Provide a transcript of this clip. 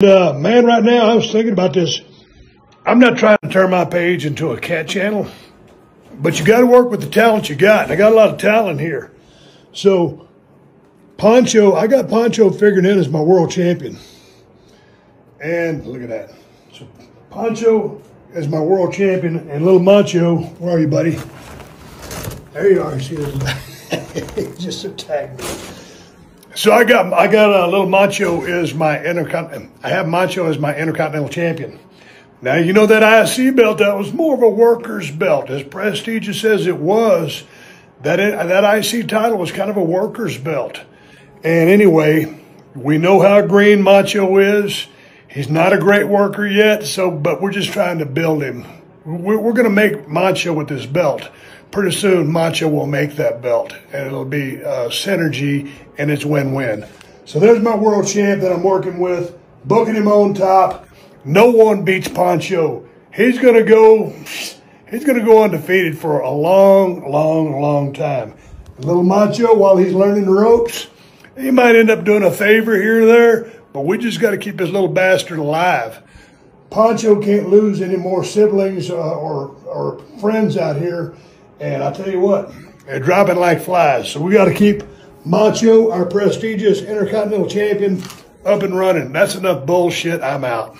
Uh, man, right now I was thinking about this. I'm not trying to turn my page into a cat channel, but you got to work with the talent you got. And I got a lot of talent here. So, Poncho, I got Poncho figured in as my world champion. And look at that. So, Poncho as my world champion, and little Macho, where are you, buddy? There you are. You see just attacked me. So I got I got a little Macho as my intercontinental. I have Macho as my intercontinental champion. Now you know that IC belt that was more of a worker's belt, as prestigious as it was. That it, that IC title was kind of a worker's belt. And anyway, we know how green Macho is. He's not a great worker yet, so but we're just trying to build him. We're, we're going to make Macho with this belt pretty soon Macho will make that belt and it'll be uh, synergy and it's win-win. So there's my world champ that I'm working with, booking him on top. No one beats Poncho. He's gonna go, he's gonna go undefeated for a long, long, long time. Little Macho, while he's learning the ropes, he might end up doing a favor here or there, but we just got to keep this little bastard alive. Poncho can't lose any more siblings uh, or, or friends out here and I tell you what, they're dropping like flies. So we got to keep Macho, our prestigious Intercontinental Champion, up and running. That's enough bullshit. I'm out.